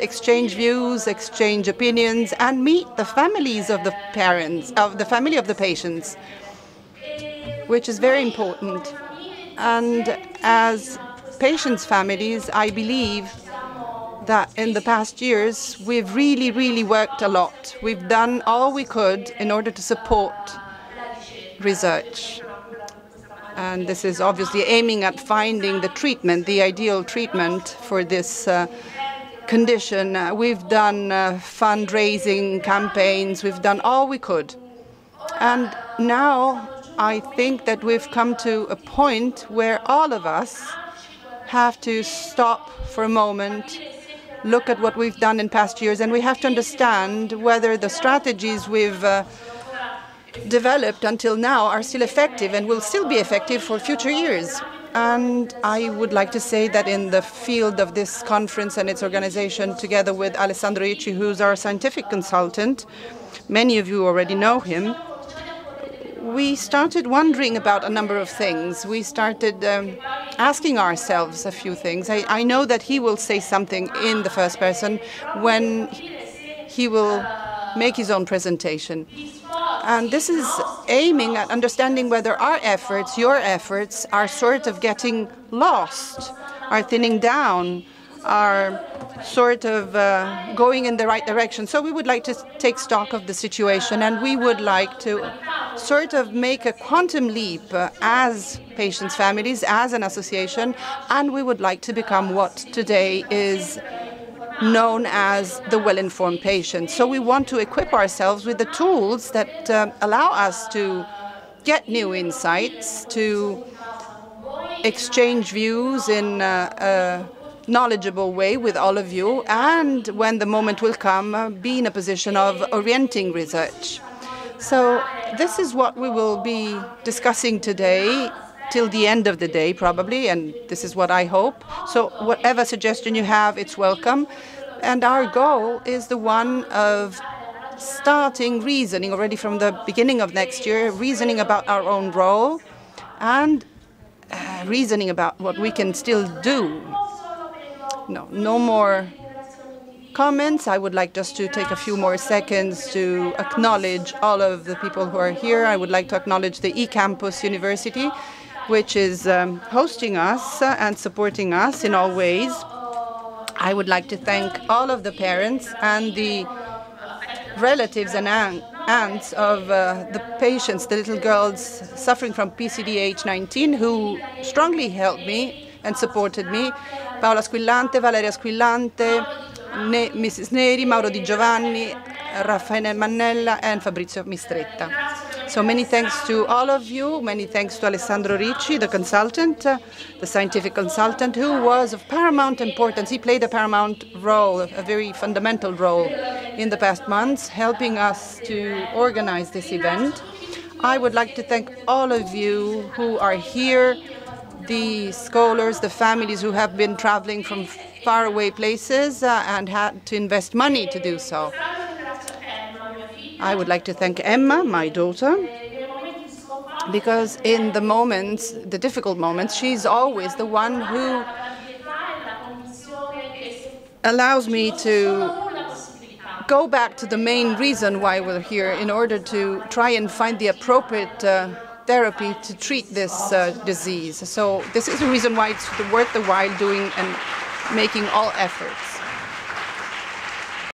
exchange views, exchange opinions, and meet the families of the parents, of the family of the patients, which is very important. And as patients' families, I believe that in the past years we've really, really worked a lot. We've done all we could in order to support research. And this is obviously aiming at finding the treatment, the ideal treatment for this uh, condition. Uh, we've done uh, fundraising campaigns, we've done all we could. And now I think that we've come to a point where all of us have to stop for a moment, look at what we've done in past years, and we have to understand whether the strategies we've uh, developed until now are still effective and will still be effective for future years. And I would like to say that in the field of this conference and its organization, together with Alessandro Ricci, who's our scientific consultant, many of you already know him, we started wondering about a number of things. We started um, asking ourselves a few things. I, I know that he will say something in the first person when he will make his own presentation. And this is aiming at understanding whether our efforts, your efforts, are sort of getting lost, are thinning down, are sort of uh, going in the right direction. So we would like to take stock of the situation and we would like to sort of make a quantum leap uh, as patients' families, as an association, and we would like to become what today is known as the well-informed patient. So we want to equip ourselves with the tools that uh, allow us to get new insights, to exchange views in a knowledgeable way with all of you, and when the moment will come, uh, be in a position of orienting research. So this is what we will be discussing today till the end of the day, probably, and this is what I hope. So whatever suggestion you have, it's welcome. And our goal is the one of starting reasoning already from the beginning of next year, reasoning about our own role and uh, reasoning about what we can still do. No, no more comments. I would like just to take a few more seconds to acknowledge all of the people who are here. I would like to acknowledge the eCampus University which is um, hosting us and supporting us in all ways. I would like to thank all of the parents and the relatives and aunts of uh, the patients, the little girls suffering from PCDH19, who strongly helped me and supported me. Paola Squillante, Valeria Squillante, ne Mrs. Neri, Mauro Di Giovanni, Raffaele Mannella, and Fabrizio Mistretta. So many thanks to all of you. Many thanks to Alessandro Ricci, the consultant, uh, the scientific consultant, who was of paramount importance. He played a paramount role, a very fundamental role in the past months, helping us to organize this event. I would like to thank all of you who are here, the scholars, the families who have been traveling from faraway places uh, and had to invest money to do so. I would like to thank Emma, my daughter, because in the moments, the difficult moments, she's always the one who allows me to go back to the main reason why we're here in order to try and find the appropriate uh, therapy to treat this uh, disease. So this is the reason why it's worth the while doing and making all efforts.